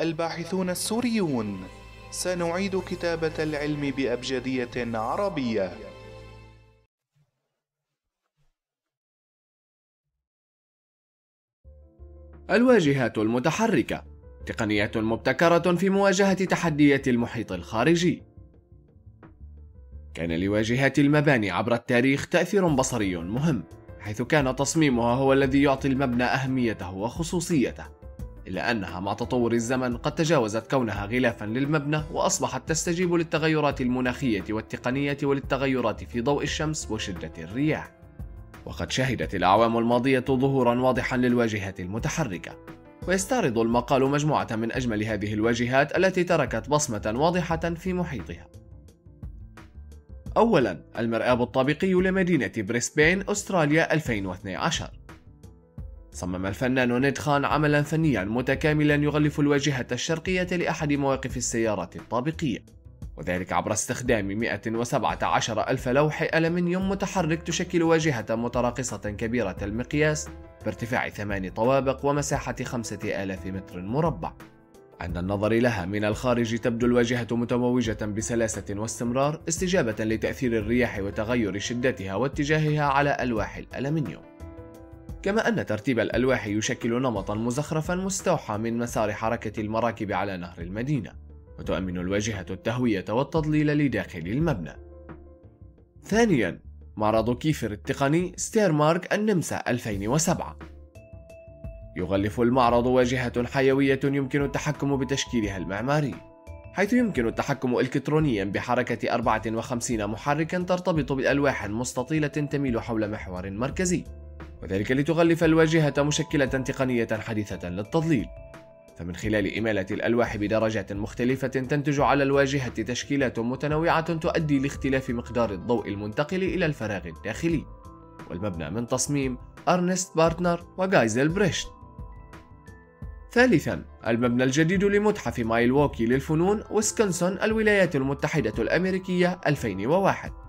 الباحثون السوريون سنعيد كتابة العلم بأبجدية عربية. الواجهات المتحركة. تقنية مبتكرة في مواجهة تحديات المحيط الخارجي. كان لواجهات المباني عبر التاريخ تأثير بصري مهم حيث كان تصميمها هو الذي يعطي المبنى أهميته وخصوصيته. إلا أنها مع تطور الزمن قد تجاوزت كونها غلافا للمبنى وأصبحت تستجيب للتغيرات المناخية والتقنية وللتغيرات في ضوء الشمس وشدة الرياح. وقد شهدت الأعوام الماضية ظهورا واضحا للواجهات المتحركة. ويستعرض المقال مجموعة من أجمل هذه الواجهات التي تركت بصمة واضحة في محيطها. أولا المرآب الطابقي لمدينة بريسبين أستراليا 2012 صمم الفنان نيد خان عملا فنيا متكاملا يغلف الواجهة الشرقية لأحد مواقف السيارات الطابقية. وذلك عبر استخدام 117 ألف لوح ألمنيوم متحرك تشكل واجهة متراقصة كبيرة المقياس بارتفاع ثمان طوابق ومساحة خمسة آلاف متر مربع. عند النظر لها من الخارج تبدو الواجهة متموجة بسلاسة واستمرار استجابة لتأثير الرياح وتغير شدتها واتجاهها على ألواح الألمنيوم. كما أن ترتيب الألواح يشكل نمطا مزخرفا مستوحى من مسار حركة المراكب على نهر المدينة وتؤمن الواجهة التهوية والتضليل لداخل المبنى. ثانيا معرض كيفر التقني ستيرمارك النمسا 2007 يغلف المعرض واجهة حيوية يمكن التحكم بتشكيلها المعماري حيث يمكن التحكم إلكترونيا بحركة 54 محركا ترتبط بألواح مستطيلة تميل حول محور مركزي. وذلك لتغلف الواجهة مشكلة تقنية حديثة للتضليل. فمن خلال إمالة الألواح بدرجات مختلفة تنتج على الواجهة تشكيلات متنوعة تؤدي لاختلاف مقدار الضوء المنتقل إلى الفراغ الداخلي. والمبنى من تصميم أرنست بارتنر وجايزل بريشت. ثالثا المبنى الجديد لمتحف مايلووكي للفنون ويسكنسون الولايات المتحدة الأمريكية 2001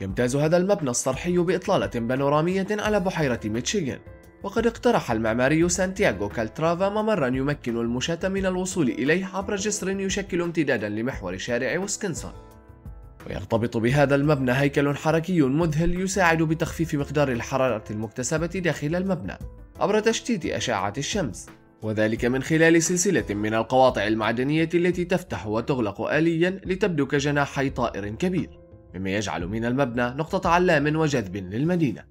يمتاز هذا المبنى الصرحي بإطلالة بانورامية على بحيرة ميتشيغان. وقد اقترح المعماري سانتياغو كالترافا ممرا يمكن المشاة من الوصول إليه عبر جسر يشكل امتدادا لمحور شارع ويسكنسون. ويرتبط بهذا المبنى هيكل حركي مذهل يساعد بتخفيف مقدار الحرارة المكتسبة داخل المبنى عبر تشتيت أشعة الشمس. وذلك من خلال سلسلة من القواطع المعدنية التي تفتح وتغلق آليا لتبدو كجناحي طائر كبير. مما يجعل من المبنى نقطة علام وجذب للمدينة.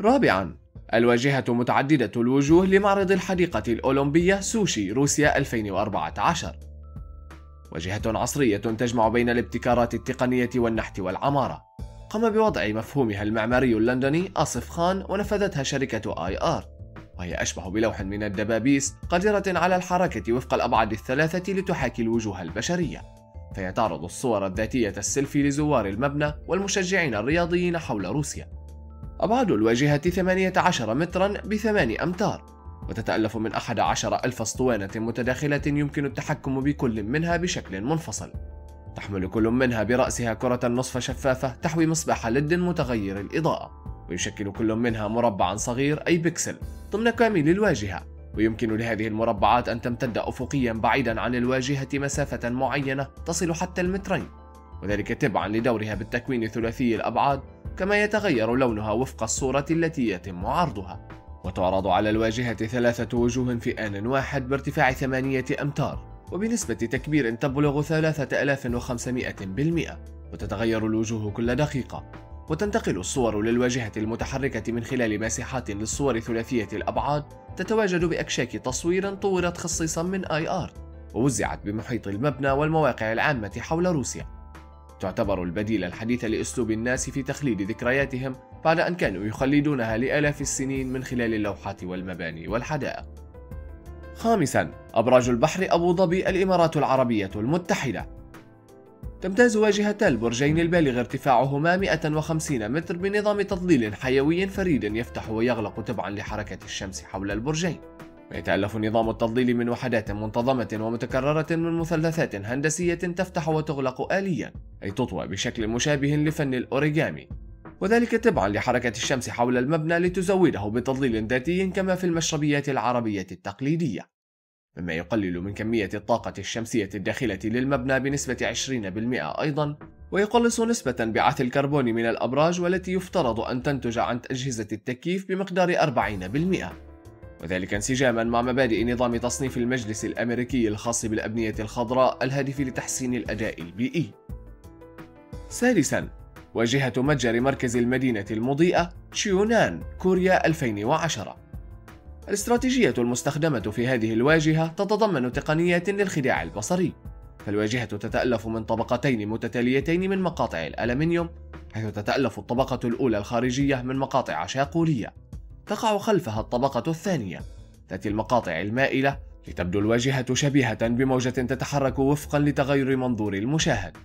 رابعا الواجهة متعددة الوجوه لمعرض الحديقة الأولمبية سوشي روسيا 2014 واجهة عصرية تجمع بين الابتكارات التقنية والنحت والعمارة. قام بوضع مفهومها المعماري اللندني آصف خان ونفذتها شركة آي آر. وهي أشبه بلوح من الدبابيس قادرة على الحركة وفق الأبعاد الثلاثة لتحاكي الوجوه البشرية. فهي تعرض الصور الذاتية السيلفي لزوار المبنى والمشجعين الرياضيين حول روسيا. أبعاد الواجهة 18 مترا بثمان أمتار. وتتألف من 11 ألف أسطوانة متداخلة يمكن التحكم بكل منها بشكل منفصل. تحمل كل منها برأسها كرة نصف شفافة تحوي مصباح LED متغير الإضاءة. ويشكل كل منها مربعا صغير أي بكسل ضمن كامل الواجهة. ويمكن لهذه المربعات أن تمتد أفقيا بعيدا عن الواجهة مسافة معينة تصل حتى المترين. وذلك تبعا لدورها بالتكوين ثلاثي الأبعاد كما يتغير لونها وفق الصورة التي يتم عرضها. وتعرض على الواجهة ثلاثة وجوه في آن واحد بارتفاع ثمانية أمتار وبنسبة تكبير تبلغ 3500 بالمئة. وتتغير الوجوه كل دقيقة. وتنتقل الصور للواجهة المتحركة من خلال مساحات للصور ثلاثية الأبعاد تتواجد بأكشاك تصوير طورت خصيصا من آي آرت ووزعت بمحيط المبنى والمواقع العامة حول روسيا. تعتبر البديل الحديث لأسلوب الناس في تخليد ذكرياتهم بعد أن كانوا يخلدونها لآلاف السنين من خلال اللوحات والمباني والحدائق. خامسا أبراج البحر أبو ظبي الإمارات العربية المتحدة. تمتاز واجهتا البرجين البالغ ارتفاعهما 150 متر بنظام تضليل حيوي فريد يفتح ويغلق تبعا لحركة الشمس حول البرجين. ويتألف نظام التضليل من وحدات منتظمة ومتكررة من مثلثات هندسية تفتح وتغلق آليا أي تطوى بشكل مشابه لفن الأوريجامي وذلك تبعا لحركة الشمس حول المبنى لتزوده بتضليل ذاتي كما في المشربيات العربية التقليدية. مما يقلل من كمية الطاقة الشمسية الداخلة للمبنى بنسبة 20% أيضا ويقلص نسبة انبعاث الكربون من الأبراج والتي يفترض أن تنتج عن أجهزة التكييف بمقدار 40% وذلك انسجاما مع مبادئ نظام تصنيف المجلس الأمريكي الخاص بالأبنية الخضراء الهادف لتحسين الأداء البيئي. سادسا واجهة متجر مركز المدينة المضيئة شيونان كوريا 2010 الاستراتيجية المستخدمة في هذه الواجهة تتضمن تقنيات للخداع البصري فالواجهة تتألف من طبقتين متتاليتين من مقاطع الألمنيوم حيث تتألف الطبقة الأولى الخارجية من مقاطع شاقولية. تقع خلفها الطبقة الثانية ذات المقاطع المائلة لتبدو الواجهة شبيهة بموجة تتحرك وفقا لتغير منظور المشاهد.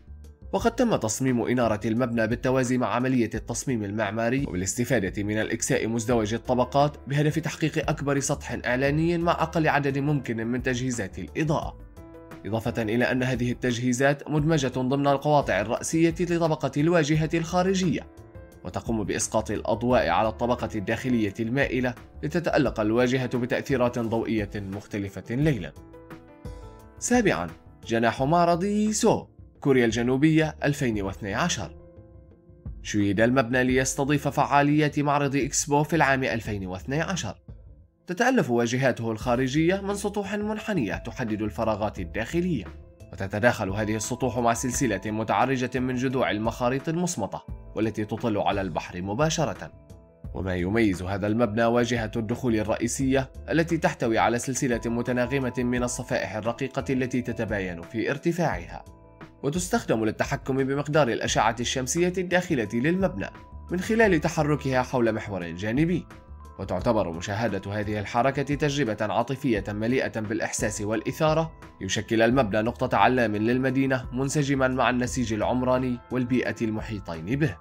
وقد تم تصميم إنارة المبنى بالتوازي مع عملية التصميم المعماري والاستفادة من الإكساء مزدوج الطبقات بهدف تحقيق أكبر سطح إعلاني مع أقل عدد ممكن من تجهيزات الإضاءة إضافة إلى أن هذه التجهيزات مدمجة ضمن القواطع الرأسية لطبقة الواجهة الخارجية وتقوم بإسقاط الأضواء على الطبقة الداخلية المائلة لتتألق الواجهة بتأثيرات ضوئية مختلفة ليلا. سابعا جناح معرض سو كوريا الجنوبية 2012 شيد المبنى ليستضيف فعاليات معرض إكسبو في العام 2012 تتألف واجهاته الخارجية من سطوح منحنية تحدد الفراغات الداخلية وتتداخل هذه السطوح مع سلسلة متعرجة من جذوع المخاريط المصمتة والتي تطل على البحر مباشرة. وما يميز هذا المبنى واجهة الدخول الرئيسية التي تحتوي على سلسلة متناغمة من الصفائح الرقيقة التي تتباين في ارتفاعها. وتستخدم للتحكم بمقدار الأشعة الشمسية الداخلة للمبنى من خلال تحركها حول محور جانبي. وتعتبر مشاهدة هذه الحركة تجربة عاطفية مليئة بالإحساس والإثارة. يشكل المبنى نقطة علام للمدينة منسجما مع النسيج العمراني والبيئة المحيطين به.